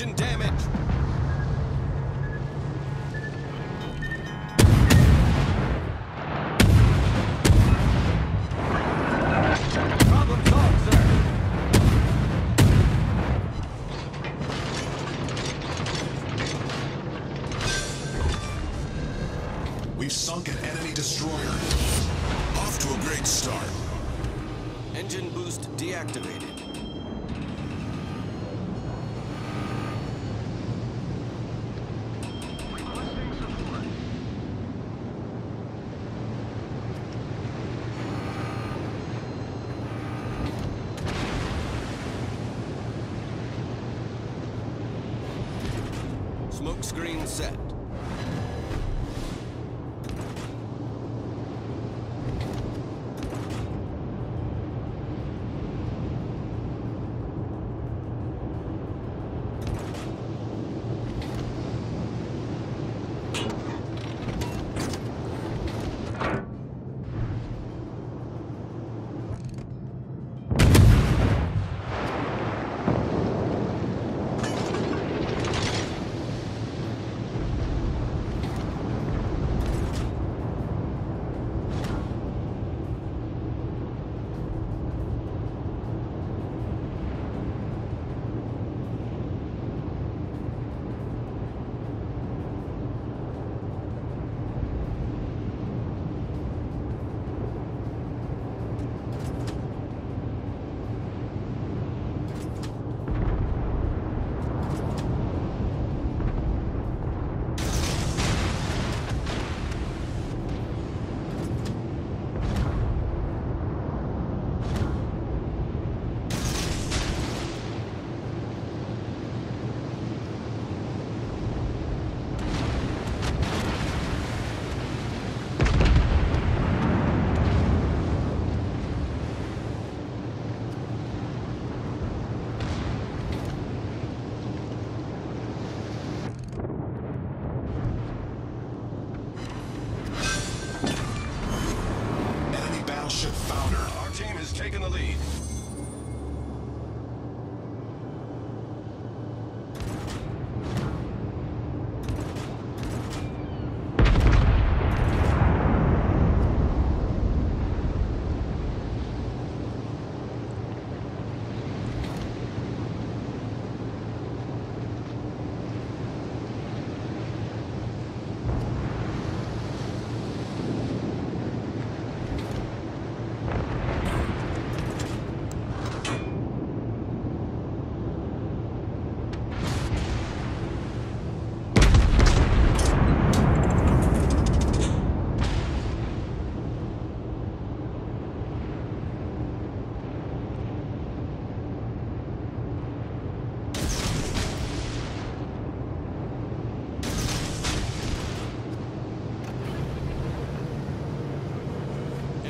engine damage! Problem solved, sir. We've sunk an enemy destroyer. Off to a great start. Engine boost deactivated. Smoke screen set.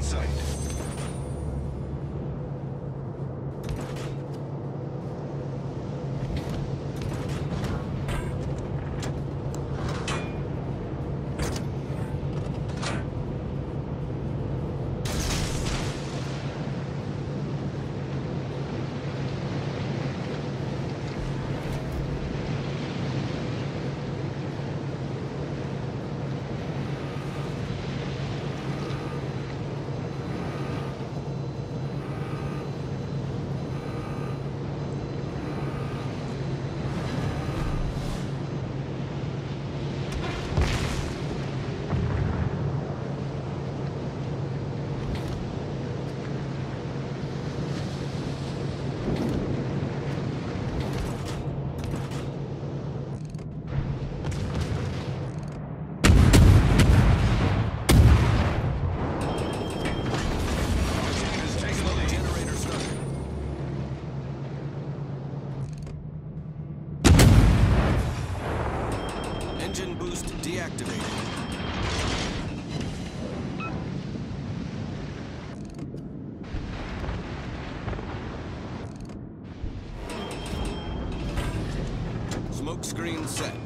victory is. Smoke screen set.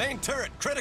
Main turret critically